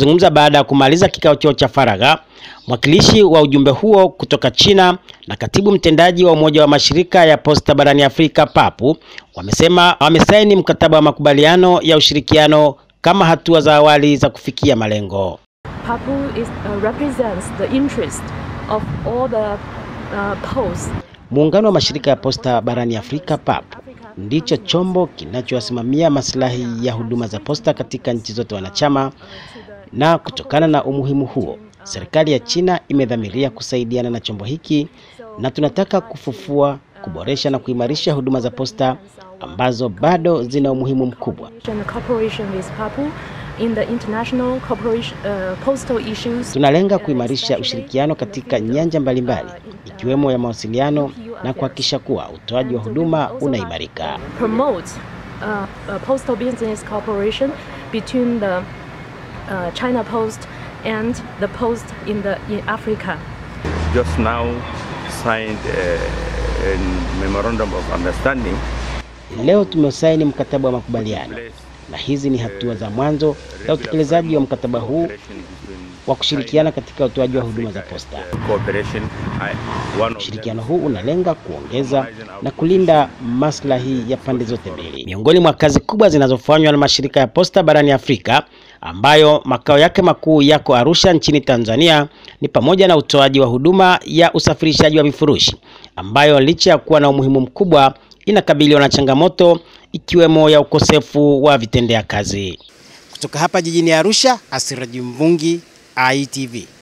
Akizungumza baada ya kumaliza kikao chao cha faragha, mwakilishi wa ujumbe huo kutoka China na katibu mtendaji wa Umoja wa Mashirika ya Posta barani Afrika PAPU wamesema wamesaini mkataba wa makubaliano ya ushirikiano kama hatua za awali za kufikia malengo. PAPU is, uh, represents the interest of all the uh, posts. Muungano wa mashirika ya posta barani Afrika papu ndicho chombo kinachowasimamia maslahi ya huduma za posta katika nchi zote wanachama, na kutokana na umuhimu huo, serikali ya China imedhamiria kusaidiana na chombo hiki, na tunataka kufufua, kuboresha na kuimarisha huduma za posta ambazo bado zina umuhimu mkubwa. Tunalenga kuimarisha ushirikiano katika nyanja mbalimbali ikiwemo ya mawasiliano na kuhakikisha kuwa utoaji wa huduma unaimarika. promote uh, postal business cooperation between the uh, China Post and the post in the in Africa. just now signed a, a memorandum of understanding Leo tumesaini mkataba wa makubaliano na hizi ni hatua za mwanzo za utekelezaji wa mkataba huu wa kushirikiana katika utoaji wa huduma za posta. them Ushirikiano huu unalenga kuongeza na kulinda maslahi ya pande zote mbili. Miongoni mwa kazi kubwa zinazofanywa na mashirika ya posta barani Afrika ambayo makao yake makuu yako Arusha nchini Tanzania ni pamoja na utoaji wa huduma ya usafirishaji wa vifurushi ambayo licha ya kuwa na umuhimu mkubwa inakabiliwa na changamoto ikiwemo ya ukosefu wa vitendea kazi. Kutoka hapa jijini Arusha, Asiraji Mvungi, IETV.